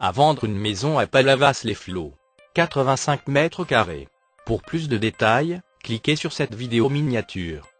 À vendre une maison à Palavas-les-Flots. 85 mètres carrés. Pour plus de détails, cliquez sur cette vidéo miniature.